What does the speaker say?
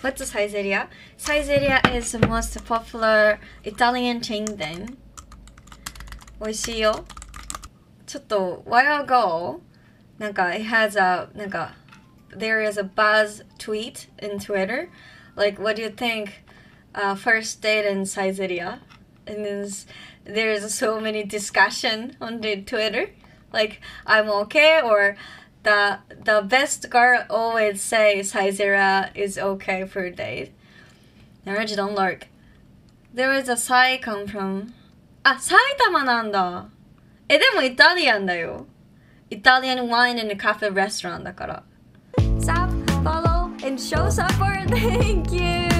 What's Saizeria? Saizeria is the most popular Italian chain then. 美味しいよ。ちょっと、while ago, なんか、it has a, なんか、there is a buzz tweet in Twitter. Like, what do you think uh, first date in Saizeria? And then there is so many discussion on the Twitter. Like, I'm okay or the the best girl always say Saizeria is okay for a date. I just don't like. There is a Sai come from あ、埼玉なんだ。え、でもイタリアンだよ。イタリアン wine in a cafe restaurant だから。Sub, follow, and show support. Thank you.